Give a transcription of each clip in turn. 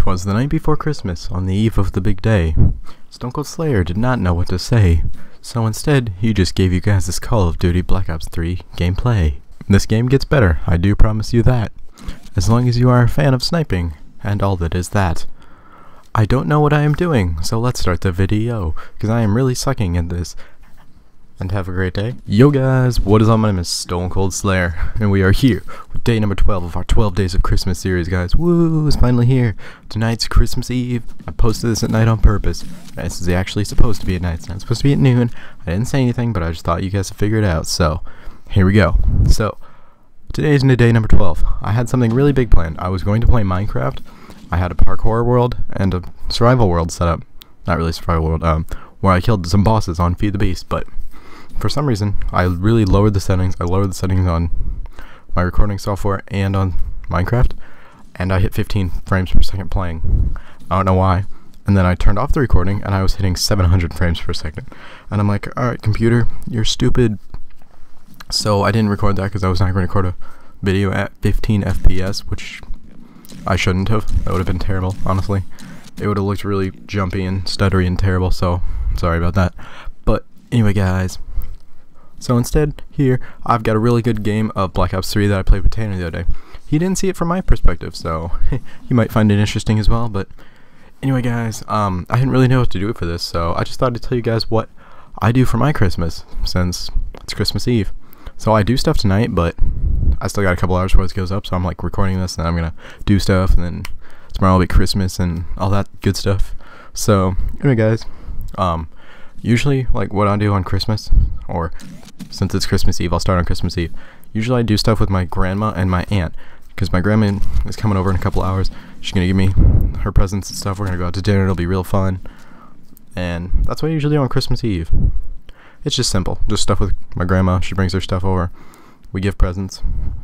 'Twas the night before Christmas, on the eve of the big day. Stone Cold Slayer did not know what to say, so instead, he just gave you guys this Call of Duty Black Ops 3 gameplay. This game gets better, I do promise you that. As long as you are a fan of sniping, and all that is that. I don't know what I am doing, so let's start the video, because I am really sucking at this. And have a great day. Yo guys, what is up? My name is Stone Cold Slayer, and we are here with day number 12 of our 12 Days of Christmas series, guys. Woo, it's finally here. Tonight's Christmas Eve. I posted this at night on purpose. This is actually supposed to be at night. It's not supposed to be at noon. I didn't say anything, but I just thought you guys would figure it out. So, here we go. So, today is day number 12. I had something really big planned. I was going to play Minecraft. I had a parkour world and a survival world set up. Not really survival world, um, where I killed some bosses on Feed the Beast, but for some reason, I really lowered the settings. I lowered the settings on my recording software and on Minecraft, and I hit 15 frames per second playing. I don't know why. And then I turned off the recording, and I was hitting 700 frames per second. And I'm like, alright, computer, you're stupid. So I didn't record that because I was not going to record a video at 15 FPS, which I shouldn't have. That would have been terrible, honestly. It would have looked really jumpy and stuttery and terrible, so sorry about that. But anyway, guys, so instead, here, I've got a really good game of Black Ops 3 that I played with Tanner the other day. He didn't see it from my perspective, so he might find it interesting as well, but anyway guys, um, I didn't really know what to do for this, so I just thought to tell you guys what I do for my Christmas, since it's Christmas Eve. So I do stuff tonight, but I still got a couple hours before this goes up, so I'm like recording this, and I'm gonna do stuff, and then tomorrow will be Christmas and all that good stuff. So, anyway guys, um, usually like what I do on Christmas, or since it's Christmas Eve, I'll start on Christmas Eve. Usually I do stuff with my grandma and my aunt because my grandma is coming over in a couple hours. She's gonna give me her presents and stuff. We're gonna go out to dinner. It'll be real fun, and that's what I usually do on Christmas Eve. It's just simple, just stuff with my grandma. She brings her stuff over. We give presents,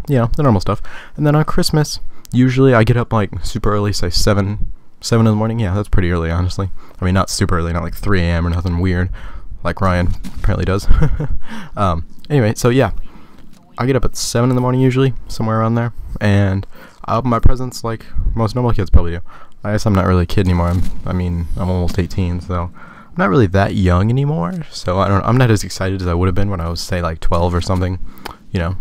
you know, the normal stuff. And then on Christmas, usually I get up like super early, say seven, seven in the morning. Yeah, that's pretty early, honestly. I mean, not super early, not like 3 a.m. or nothing weird like Ryan apparently does. um, anyway, so yeah, I get up at 7 in the morning usually, somewhere around there, and I open my presents like most normal kids probably do. I guess I'm not really a kid anymore. I'm, I mean, I'm almost 18, so I'm not really that young anymore. So I don't. I'm not as excited as I would have been when I was say like 12 or something. You know,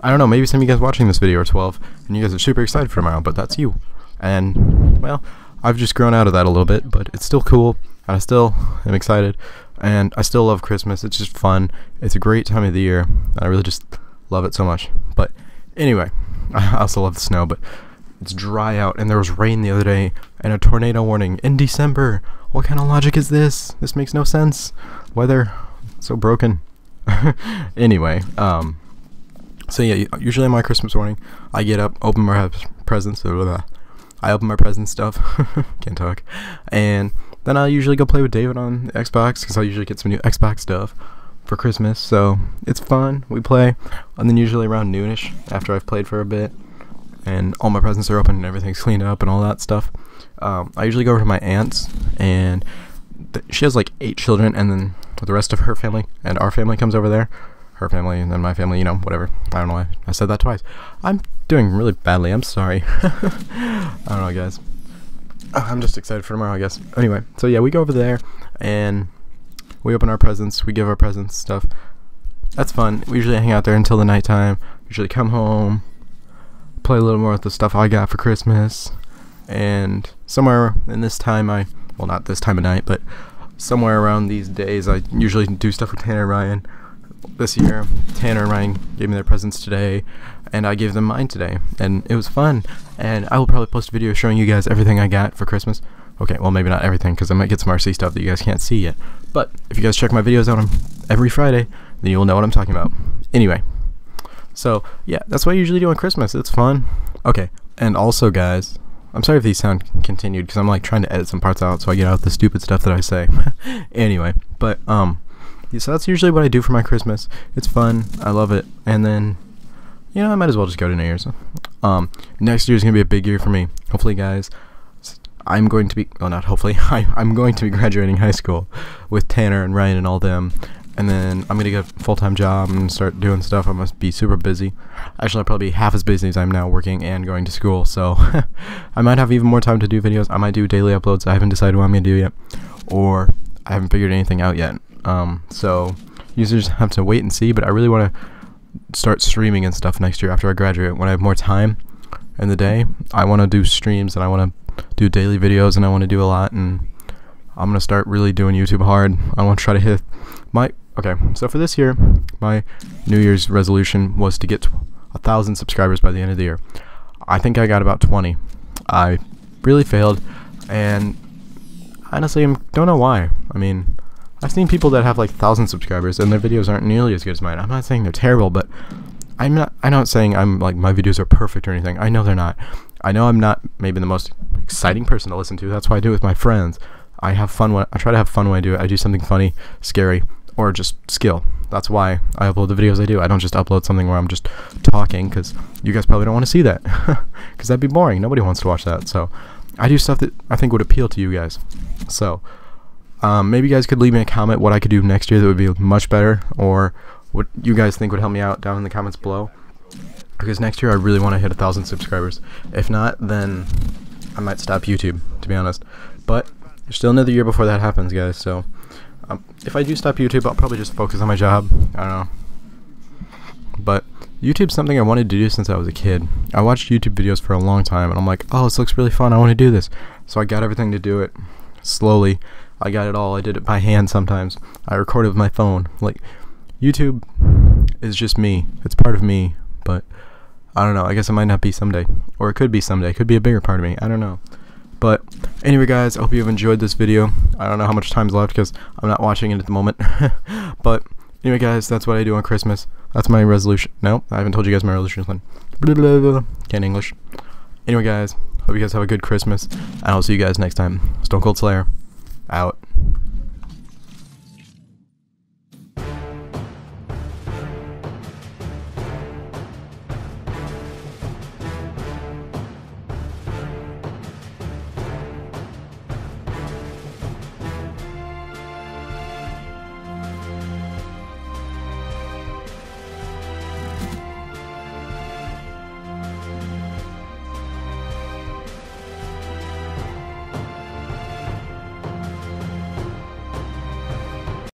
I don't know. Maybe some of you guys watching this video are 12, and you guys are super excited for tomorrow, but that's you. And well, I've just grown out of that a little bit, but it's still cool, and I still am excited and I still love Christmas. It's just fun. It's a great time of the year. I really just love it so much. But anyway, I also love the snow, but it's dry out and there was rain the other day and a tornado warning in December. What kind of logic is this? This makes no sense. Weather so broken. anyway, um so yeah, usually my Christmas morning, I get up, open my presents, blah, blah, blah. I open my present stuff, can't talk, and then I usually go play with David on Xbox because I usually get some new Xbox stuff for Christmas. So it's fun. We play, and then usually around noonish after I've played for a bit, and all my presents are open and everything's cleaned up and all that stuff. Um, I usually go over to my aunt's, and she has like eight children, and then the rest of her family and our family comes over there. Her family and then my family, you know, whatever. I don't know why I said that twice. I'm doing really badly. I'm sorry. I don't know, guys. I'm just excited for tomorrow, I guess. Anyway, so yeah, we go over there and we open our presents. We give our presents stuff. That's fun. We usually hang out there until the nighttime. Usually come home, play a little more with the stuff I got for Christmas, and somewhere in this time, I well, not this time of night, but somewhere around these days, I usually do stuff with Tanner Ryan. This year, Tanner and Ryan gave me their presents today, and I gave them mine today, and it was fun. And I will probably post a video showing you guys everything I got for Christmas. Okay, well maybe not everything, because I might get some RC stuff that you guys can't see yet. But if you guys check my videos out on every Friday, then you'll know what I'm talking about. Anyway, so yeah, that's what I usually do on Christmas. It's fun. Okay, and also guys, I'm sorry if these sound continued, because I'm like trying to edit some parts out so I get out the stupid stuff that I say. anyway, but um, so that's usually what I do for my Christmas. It's fun. I love it. And then you know, I might as well just go to New Year's. Um, next year is gonna be a big year for me. Hopefully, guys, I'm going to be. Well, not hopefully. I, I'm going to be graduating high school with Tanner and Ryan and all them. and then I'm gonna get a full-time job and start doing stuff. I must be super busy. Actually, I'll probably be half as busy as I'm now working and going to school. So I might have even more time to do videos. I might do daily uploads. I haven't decided what I'm gonna do yet, or I haven't figured anything out yet. Um, so users have to wait and see. But I really want to start streaming and stuff next year after I graduate when I have more time in the day. I want to do streams and I want to do daily videos and I want to do a lot and I'm gonna start really doing YouTube hard. I want to try to hit my okay. So for this year, my New Year's resolution was to get a thousand subscribers by the end of the year. I think I got about 20. I really failed, and honestly, I don't know why. I mean, I've seen people that have like thousand subscribers and their videos aren't nearly as good as mine. I'm not saying they're terrible, but I'm not. I'm not saying I'm like my videos are perfect or anything. I know they're not. I know I'm not maybe the most exciting person to listen to. That's why I do it with my friends. I have fun when I try to have fun when I do it. I do something funny, scary, or just skill. That's why I upload the videos I do. I don't just upload something where I'm just talking because you guys probably don't want to see that because that'd be boring. Nobody wants to watch that. So I do stuff that I think would appeal to you guys. So um, maybe you guys could leave me a comment what I could do next year that would be much better or what you guys think would help me out down in the comments below. Because next year I really want to hit a thousand subscribers. If not, then I might stop YouTube, to be honest. But there's still another year before that happens, guys. So um, if I do stop YouTube, I'll probably just focus on my job. I don't know. But YouTube's something I wanted to do since I was a kid. I watched YouTube videos for a long time, and I'm like, oh, this looks really fun. I want to do this. So I got everything to do it slowly. I got it all. I did it by hand sometimes. I recorded with my phone. Like, YouTube is just me. It's part of me, but I don't know. I guess it might not be someday. Or it could be someday. It could be a bigger part of me. I don't know. But anyway, guys, I hope you've enjoyed this video. I don't know how much time's left because I'm not watching it at the moment. but anyway, guys, that's what I do on Christmas. That's my resolution. No, I haven't told you guys my resolution. Blah, Can't English. Anyway, guys, hope you guys have a good Christmas, and I'll see you guys next time. Stone Cold Slayer.